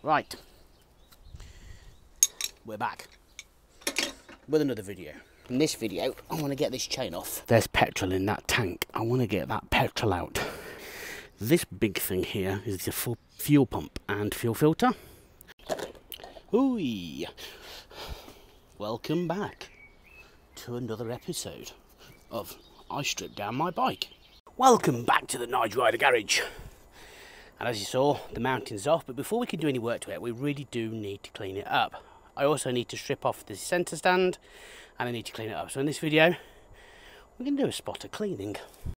Right, we're back with another video. In this video, I want to get this chain off. There's petrol in that tank. I want to get that petrol out. This big thing here is the full fuel pump and fuel filter. Ooh, welcome back to another episode of I Strip Down My Bike. Welcome back to the Nige Rider Garage. And as you saw, the mounting's off, but before we can do any work to it, we really do need to clean it up. I also need to strip off the centre stand, and I need to clean it up. So in this video, we're going to do a spot of cleaning.